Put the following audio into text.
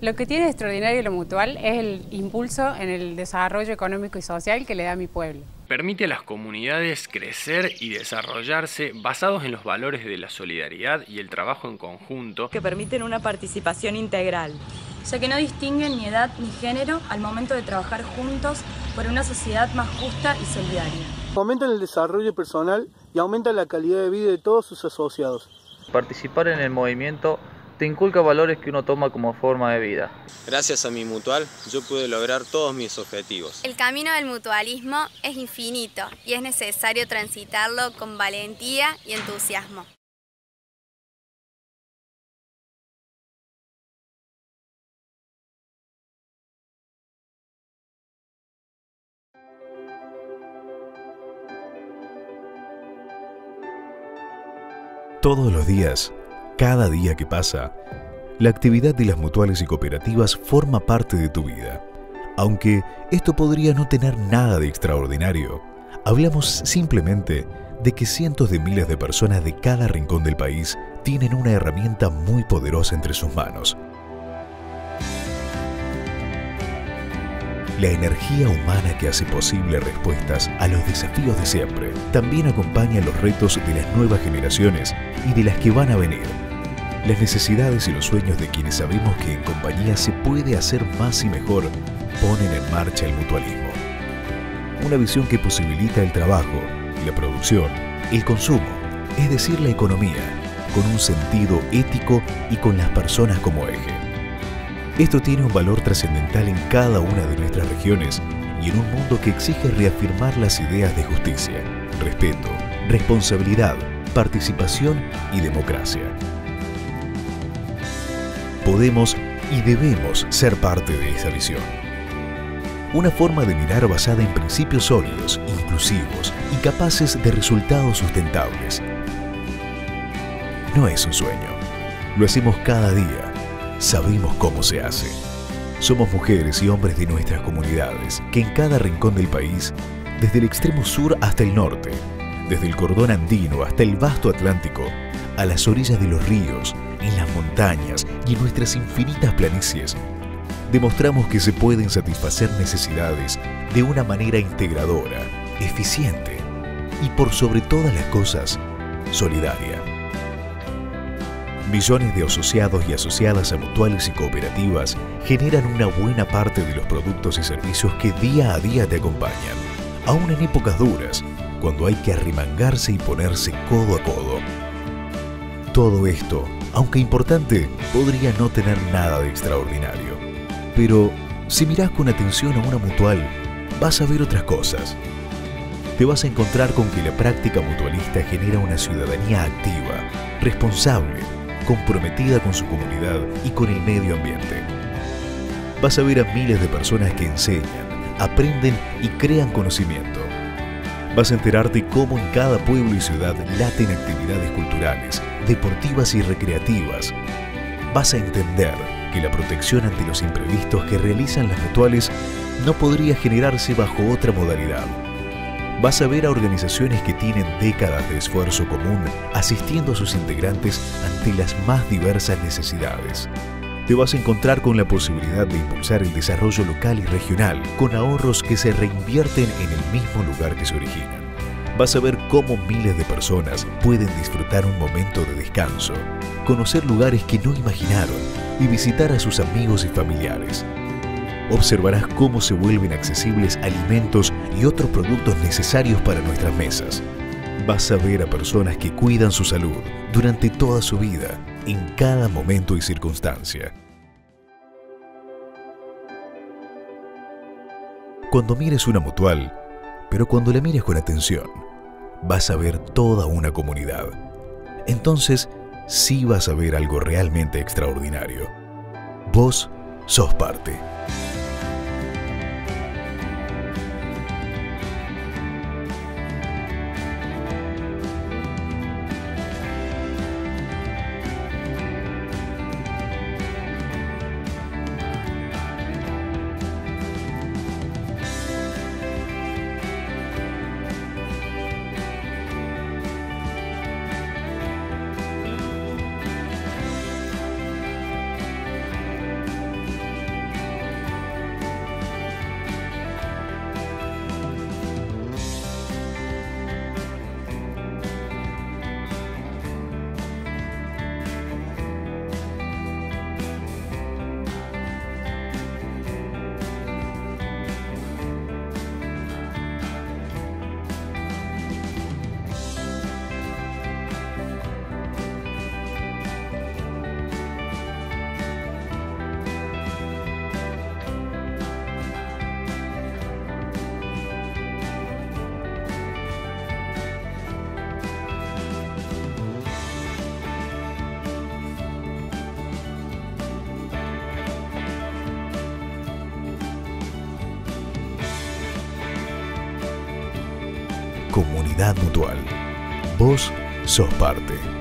Lo que tiene de extraordinario lo mutual es el impulso en el desarrollo económico y social que le da a mi pueblo. Permite a las comunidades crecer y desarrollarse basados en los valores de la solidaridad y el trabajo en conjunto. Que permiten una participación integral. Ya que no distinguen ni edad ni género al momento de trabajar juntos por una sociedad más justa y solidaria. Aumentan el desarrollo personal y aumentan la calidad de vida de todos sus asociados. Participar en el movimiento te inculca valores que uno toma como forma de vida. Gracias a mi mutual yo pude lograr todos mis objetivos. El camino del mutualismo es infinito y es necesario transitarlo con valentía y entusiasmo. Todos los días cada día que pasa, la actividad de las mutuales y cooperativas forma parte de tu vida. Aunque esto podría no tener nada de extraordinario, hablamos simplemente de que cientos de miles de personas de cada rincón del país tienen una herramienta muy poderosa entre sus manos. La energía humana que hace posible respuestas a los desafíos de siempre también acompaña los retos de las nuevas generaciones y de las que van a venir las necesidades y los sueños de quienes sabemos que en compañía se puede hacer más y mejor ponen en marcha el mutualismo. Una visión que posibilita el trabajo, la producción, el consumo, es decir, la economía, con un sentido ético y con las personas como eje. Esto tiene un valor trascendental en cada una de nuestras regiones y en un mundo que exige reafirmar las ideas de justicia, respeto, responsabilidad, participación y democracia podemos y debemos ser parte de esa visión. Una forma de mirar basada en principios sólidos, inclusivos y capaces de resultados sustentables. No es un sueño. Lo hacemos cada día. Sabemos cómo se hace. Somos mujeres y hombres de nuestras comunidades que en cada rincón del país, desde el extremo sur hasta el norte, desde el cordón andino hasta el vasto Atlántico, a las orillas de los ríos, en las montañas y en nuestras infinitas planicies, demostramos que se pueden satisfacer necesidades de una manera integradora, eficiente y por sobre todas las cosas, solidaria. Millones de asociados y asociadas a mutuales y cooperativas generan una buena parte de los productos y servicios que día a día te acompañan, aún en épocas duras, cuando hay que arremangarse y ponerse codo a codo. Todo esto aunque importante, podría no tener nada de extraordinario. Pero si miras con atención a una mutual, vas a ver otras cosas. Te vas a encontrar con que la práctica mutualista genera una ciudadanía activa, responsable, comprometida con su comunidad y con el medio ambiente. Vas a ver a miles de personas que enseñan, aprenden y crean conocimiento. Vas a enterarte cómo en cada pueblo y ciudad laten actividades culturales, deportivas y recreativas, vas a entender que la protección ante los imprevistos que realizan las mutuales no podría generarse bajo otra modalidad. Vas a ver a organizaciones que tienen décadas de esfuerzo común asistiendo a sus integrantes ante las más diversas necesidades. Te vas a encontrar con la posibilidad de impulsar el desarrollo local y regional con ahorros que se reinvierten en el mismo lugar que se originan vas a ver cómo miles de personas pueden disfrutar un momento de descanso, conocer lugares que no imaginaron y visitar a sus amigos y familiares. Observarás cómo se vuelven accesibles alimentos y otros productos necesarios para nuestras mesas. Vas a ver a personas que cuidan su salud durante toda su vida, en cada momento y circunstancia. Cuando mires una mutual, pero cuando la mires con atención, vas a ver toda una comunidad. Entonces, sí vas a ver algo realmente extraordinario. Vos sos parte. Comunidad Mutual. Vos sos parte.